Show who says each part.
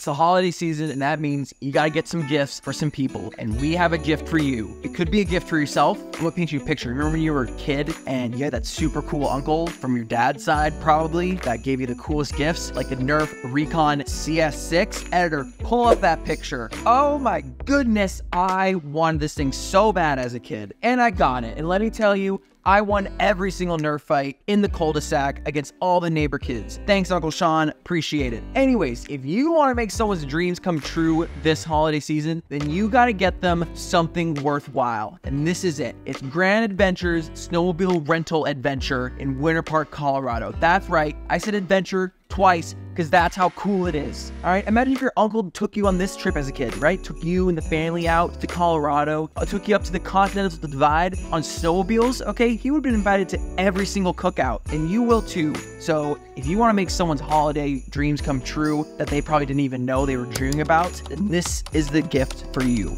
Speaker 1: It's the holiday season, and that means you gotta get some gifts for some people. And we have a gift for you. It could be a gift for yourself. I'm gonna paint you a picture. Remember when you were a kid and you had that super cool uncle from your dad's side, probably, that gave you the coolest gifts, like the Nerf Recon CS6? Editor, pull up that picture. Oh my goodness, I wanted this thing so bad as a kid, and I got it. And let me tell you, I won every single Nerf fight in the cul-de-sac against all the neighbor kids. Thanks, Uncle Sean. Appreciate it. Anyways, if you want to make someone's dreams come true this holiday season, then you got to get them something worthwhile. And this is it. It's Grand Adventures Snowmobile Rental Adventure in Winter Park, Colorado. That's right. I said adventure twice because that's how cool it is. All right, imagine if your uncle took you on this trip as a kid, right? Took you and the family out to Colorado, uh, took you up to the Continental Divide on snowmobiles, okay? He would have been invited to every single cookout, and you will too. So if you want to make someone's holiday dreams come true that they probably didn't even know they were dreaming about, then this is the gift for you.